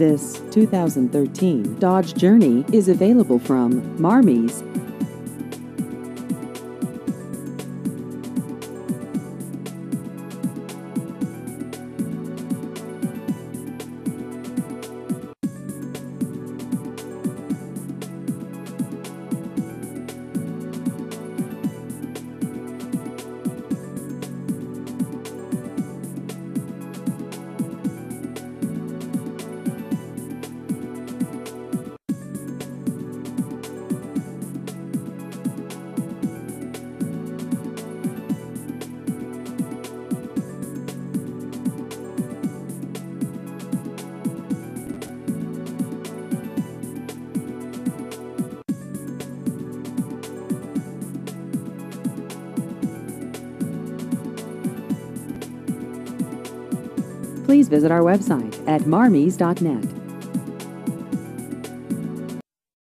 This 2013 Dodge Journey is available from Marmies. Please visit our website at marmies.net.